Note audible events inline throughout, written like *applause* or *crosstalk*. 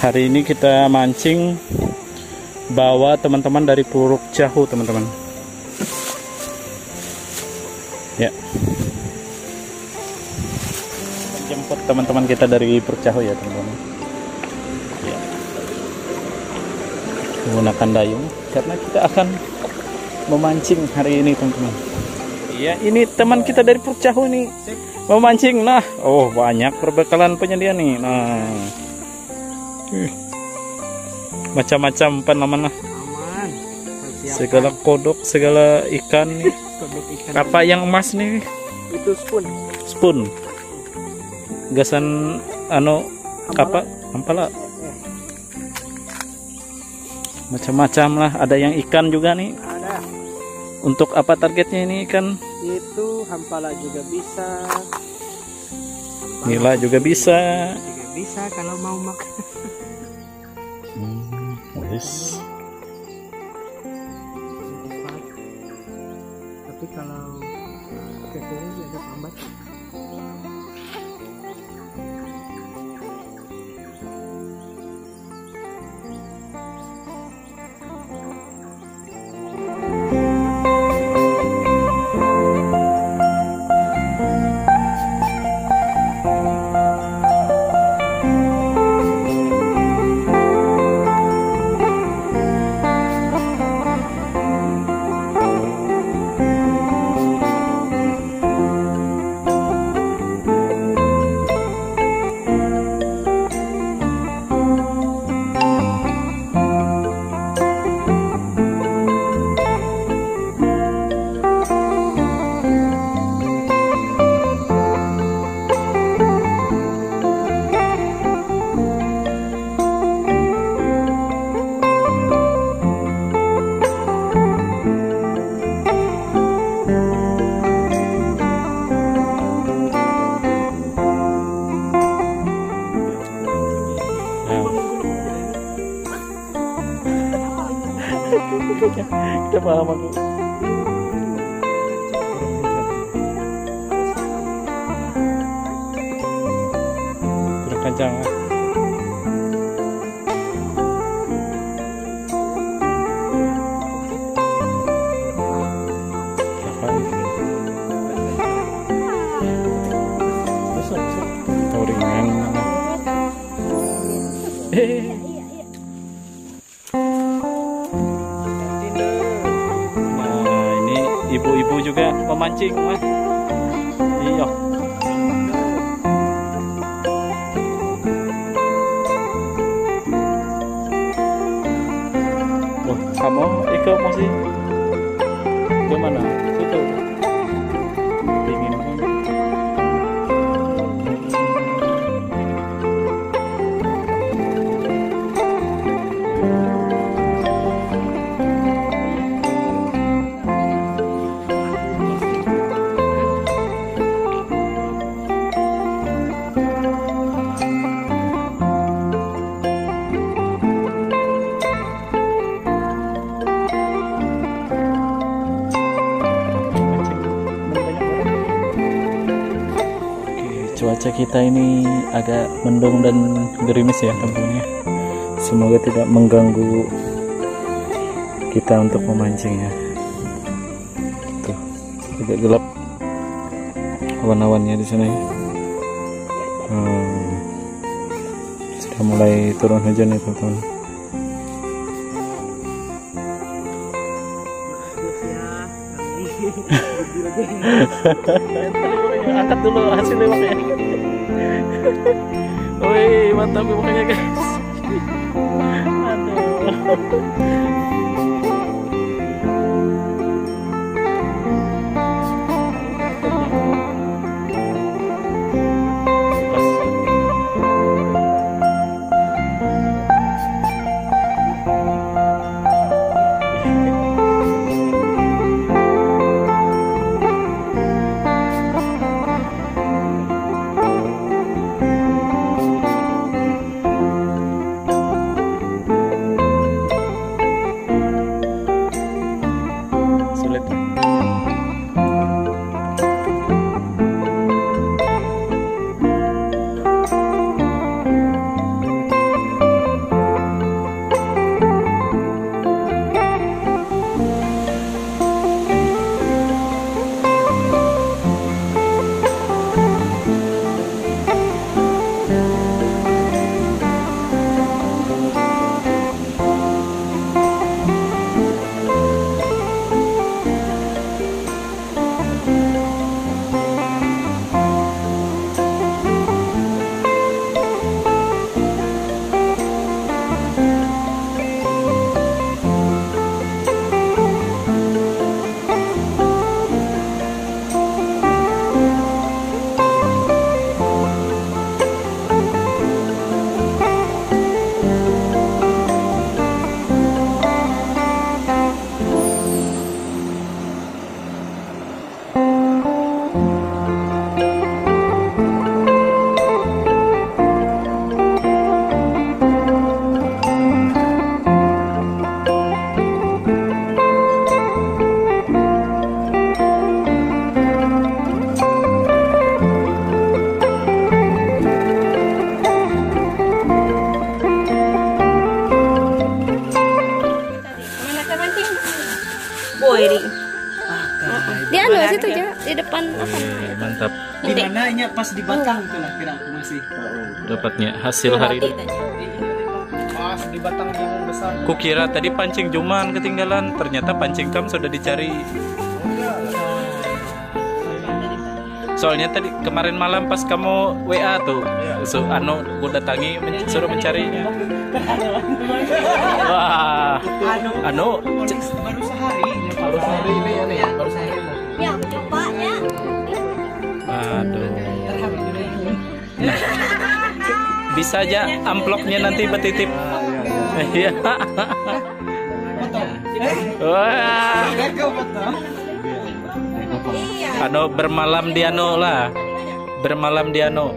Hari ini kita mancing bawa teman-teman dari Puruk Jahu, teman-teman. Ya. Jemput teman-teman kita dari Puruk Jahu ya, teman-teman. Ya. Menggunakan dayung karena kita akan memancing hari ini, teman-teman. Iya, ini teman kita dari Puruk Jahu nih. Memancing. Nah, oh banyak perbekalan penyedia nih. Nah. Macam-macam apa namanya? aman Segala kodok, segala ikan *laughs* kodok ikan Apa yang emas nih? itu spoon Spoon. Gasan ano apa? Ampala. Macam-macam lah. Ada yang ikan juga nih. ada Untuk apa targetnya ini ikan? itu hampala juga bisa Nila juga bisa. Bisa kalau mau makan Hmm, wis. tapi kalau Kita paham aku. Kurang kencang. ah. Juga memancing, Mas. Iya. Wah, kamu ikut masih ke cuaca kita ini agak mendung dan gerimis ya tentunya. Semoga tidak mengganggu kita untuk memancing ya. Tuh, agak gelap awan-awannya di sana ya. Hmm, sudah mulai turun hujan ya teman-teman. *laughs* Angkat dulu hasil lewatnya. Wih, mantap ya makanya guys. Aduh. Zuleta. Boiri. Dia anu situ aja di depan apa namanya? Mantap. Di mana nya pas di Batang oh. tuh lah kira aku masih. Dapatnya hasil hari ini. Pas di Batang yang besar. Kukira tadi pancing cuman ketinggalan, ternyata pancing Kam sudah dicari. Soalnya tadi kemarin malam pas kamu WA tuh, iya. so, Ano aku datangi men suruh mencarinya. Iya, iya, Wah. Anu, anu baru sehari. Baru sehari ini ya nih, baru sehari. ya coba ya aduh. Bisa aja amplopnya nanti betitip. Iya. Foto. Wah, Eh, iya anu bermalam di anu lah. Bermalam di anu.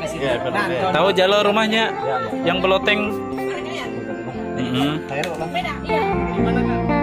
Kasih. Iya, Tahu jalur rumahnya yang beloteng. Mm -hmm. Tayo, Gimana kan?